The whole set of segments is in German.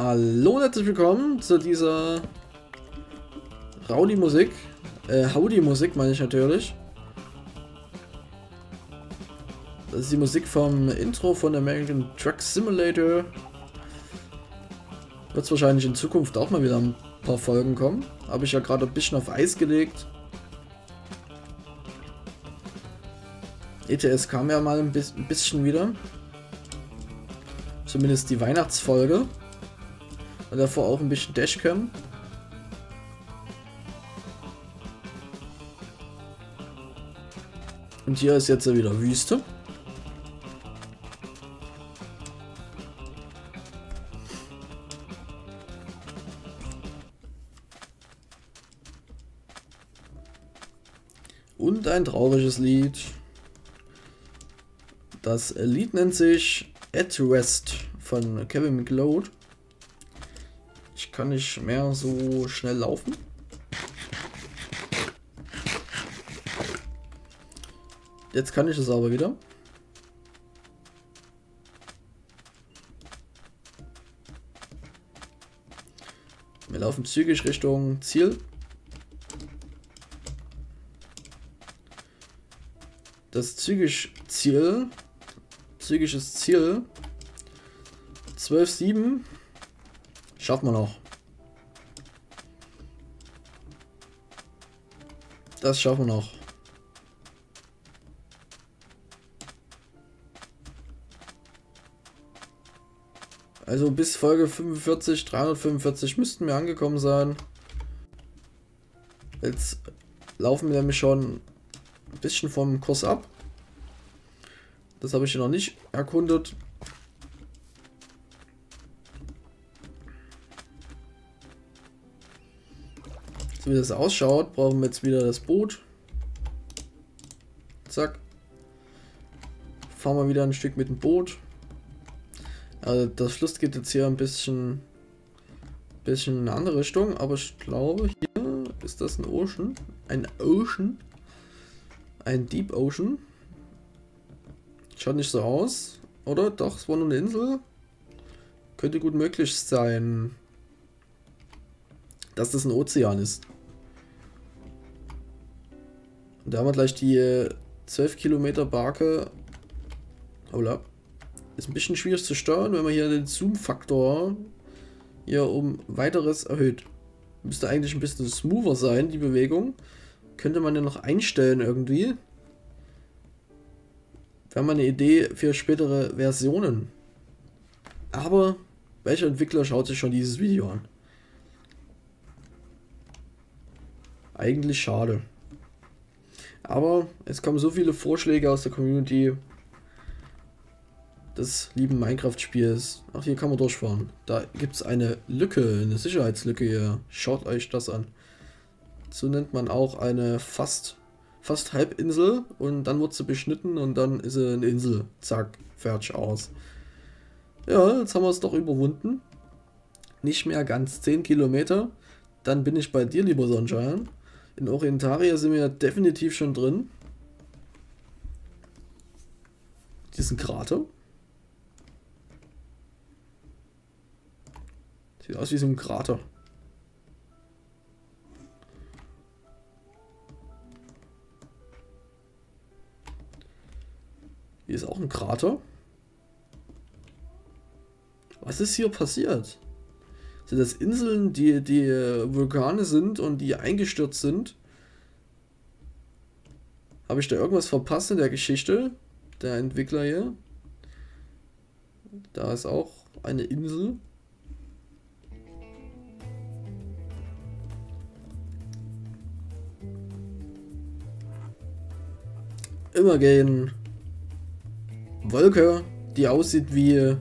Hallo und herzlich willkommen zu dieser Rowdy-Musik. Äh, Howdy-Musik meine ich natürlich. Das ist die Musik vom Intro von American Truck Simulator. Wird es wahrscheinlich in Zukunft auch mal wieder ein paar Folgen kommen. Habe ich ja gerade ein bisschen auf Eis gelegt. ETS kam ja mal ein bisschen wieder. Zumindest die Weihnachtsfolge. Und davor auch ein bisschen Dashcam. Und hier ist jetzt wieder Wüste. Und ein trauriges Lied. Das Lied nennt sich At Rest von Kevin McLeod. Ich kann nicht mehr so schnell laufen. Jetzt kann ich es aber wieder. Wir laufen zügig Richtung Ziel. Das zügig Ziel, zügiges Ziel, 12,7, schaffen wir noch. Das schaffen wir noch. Also bis Folge 45, 345 müssten wir angekommen sein. Jetzt laufen wir nämlich schon ein bisschen vom Kurs ab. Das habe ich hier noch nicht erkundet. Wie das ausschaut, brauchen wir jetzt wieder das Boot. Zack. Fahren wir wieder ein Stück mit dem Boot. Also das Fluss geht jetzt hier ein bisschen, bisschen in eine andere Richtung, aber ich glaube hier ist das ein Ocean. Ein Ocean. Ein Deep Ocean. Schaut nicht so aus, oder? Doch, es war nur eine Insel. Könnte gut möglich sein, dass das ein Ozean ist. Und da haben wir gleich die 12 Kilometer Barke. Hola. Ist ein bisschen schwierig zu steuern, wenn man hier den Zoom-Faktor hier um weiteres erhöht. Müsste eigentlich ein bisschen smoother sein, die Bewegung. Könnte man ja noch einstellen irgendwie. Wäre mal eine Idee für spätere Versionen. Aber welcher Entwickler schaut sich schon dieses Video an? Eigentlich schade. Aber es kommen so viele Vorschläge aus der Community, des lieben Minecraft-Spiels. Ach, hier kann man durchfahren. Da gibt es eine Lücke, eine Sicherheitslücke hier. Schaut euch das an. So nennt man auch eine fast, fast Halbinsel und dann wird sie beschnitten und dann ist sie eine Insel. Zack, fertig aus. Ja, jetzt haben wir es doch überwunden. Nicht mehr ganz 10 Kilometer. Dann bin ich bei dir, lieber Sonnenschein. In Orientaria sind wir definitiv schon drin. Diesen Krater. Sieht aus wie so ein Krater. Hier ist auch ein Krater. Was ist hier passiert? Sind das Inseln, die, die Vulkane sind und die eingestürzt sind? Habe ich da irgendwas verpasst in der Geschichte? Der Entwickler hier. Da ist auch eine Insel. immer gehen. Wolke, die aussieht wie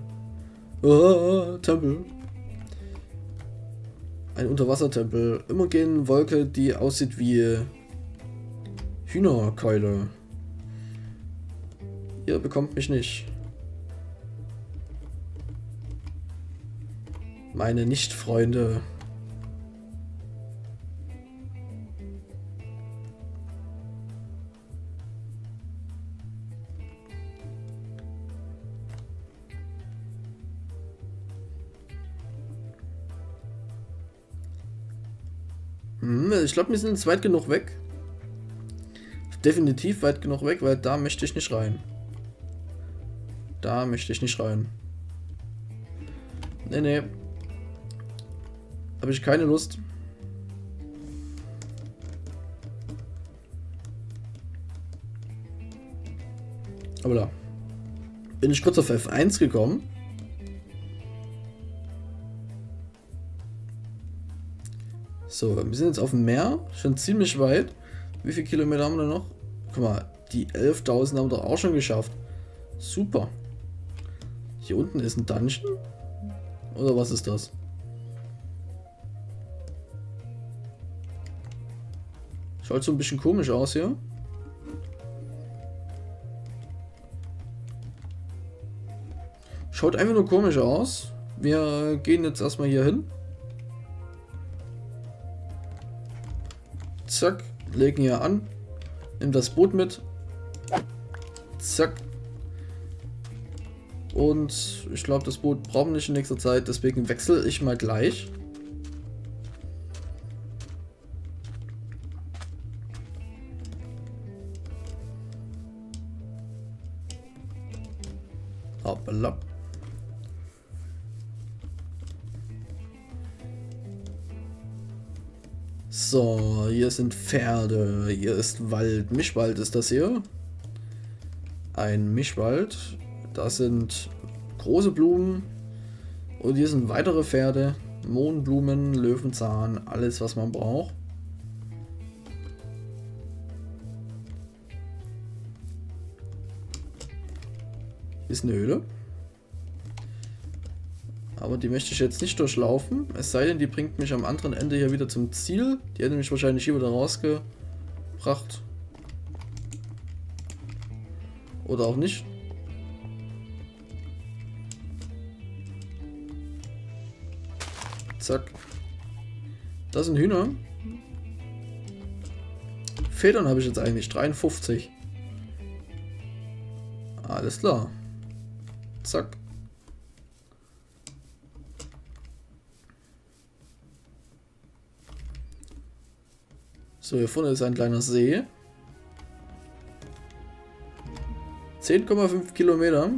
oh, Tempel. Ein Unterwassertempel. Immer gehen Wolke, die aussieht wie Hühnerkeule. Ihr bekommt mich nicht. Meine Nicht-Freunde. Ich glaube, wir sind jetzt weit genug weg. Definitiv weit genug weg, weil da möchte ich nicht rein. Da möchte ich nicht rein. Nee, nee. Habe ich keine Lust. Aber da. Bin ich kurz auf F1 gekommen. So, wir sind jetzt auf dem Meer. Schon ziemlich weit. Wie viele Kilometer haben wir noch? Guck mal, die 11.000 haben wir doch auch schon geschafft. Super. Hier unten ist ein Dungeon? Oder was ist das? Schaut so ein bisschen komisch aus hier. Schaut einfach nur komisch aus. Wir gehen jetzt erstmal hier hin. Zack, legen hier an. Nimm das Boot mit. Zack. Und ich glaube, das Boot brauchen wir nicht in nächster Zeit, deswegen wechsle ich mal gleich. Hoppala. So, hier sind Pferde, hier ist Wald. Mischwald ist das hier. Ein Mischwald. Das sind große Blumen. Und hier sind weitere Pferde. Mohnblumen, Löwenzahn, alles was man braucht. Ist eine Höhle. Aber die möchte ich jetzt nicht durchlaufen. Es sei denn, die bringt mich am anderen Ende hier wieder zum Ziel. Die hätte mich wahrscheinlich hier wieder rausgebracht. Oder auch nicht. Zack. Das sind Hühner. Federn habe ich jetzt eigentlich. 53. Alles klar. Zack. So, hier vorne ist ein kleiner See. 10,5 Kilometer.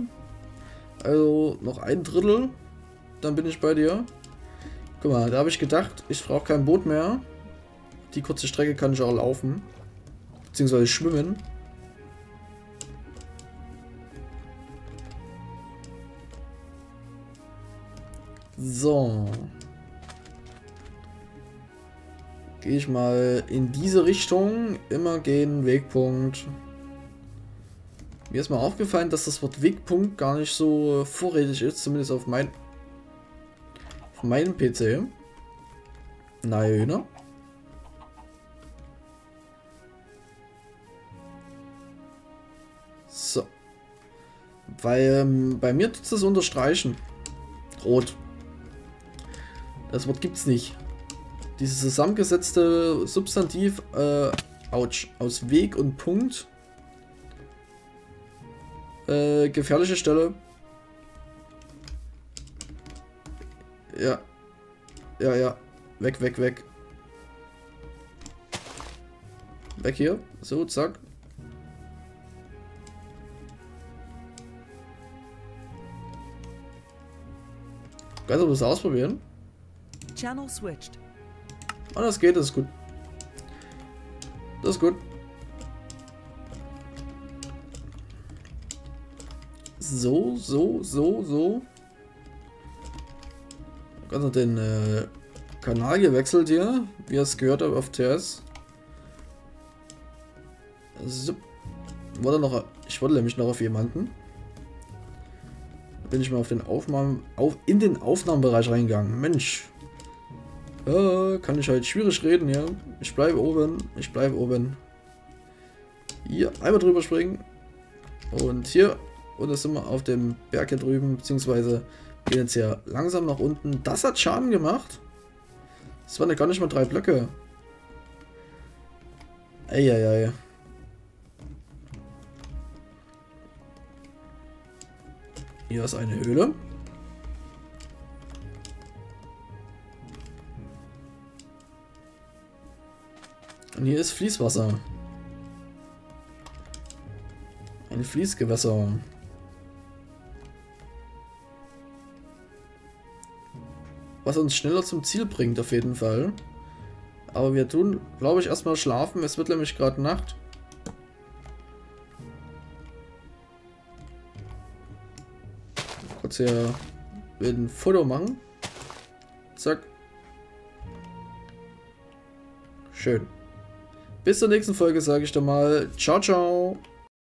Also noch ein Drittel. Dann bin ich bei dir. Guck mal, da habe ich gedacht, ich brauche kein Boot mehr. Die kurze Strecke kann ich auch laufen. Beziehungsweise schwimmen. So. Gehe ich mal in diese Richtung. Immer gehen, Wegpunkt. Mir ist mal aufgefallen, dass das Wort Wegpunkt gar nicht so vorrätig ist, zumindest auf, mein, auf meinem PC. Neue Hühner. So. Weil ähm, bei mir tut es unterstreichen. Rot. Das Wort gibt's nicht. Dieses zusammengesetzte Substantiv, äh, ouch, aus Weg und Punkt. Äh, gefährliche Stelle. Ja. Ja, ja. Weg, weg, weg. Weg hier. So, zack. Kannst du das ausprobieren? Channel switched. Oh, das geht, das ist gut. Das ist gut. So, so, so, so. Ganz noch den äh, Kanal gewechselt hier, wie ihr es gehört habt auf TS. So. Wurde noch, ich wollte nämlich noch auf jemanden. Bin ich mal auf den Aufnahmen, auf, in den Aufnahmebereich reingegangen. Mensch, äh, kann ich halt schwierig reden, ja. Ich bleibe oben. Ich bleibe oben. Hier, einmal drüber springen. Und hier. Und das sind wir auf dem Berg hier drüben. Beziehungsweise gehen jetzt hier langsam nach unten. Das hat Schaden gemacht. Das waren ja gar nicht mal drei Blöcke. Eieiei. Hier ist eine Höhle. Und hier ist Fließwasser. Ein Fließgewässer. Was uns schneller zum Ziel bringt, auf jeden Fall. Aber wir tun, glaube ich, erstmal schlafen. Es wird nämlich gerade Nacht. Kurz hier ein Foto machen. Zack. Schön. Bis zur nächsten Folge sage ich dann mal. Ciao, ciao.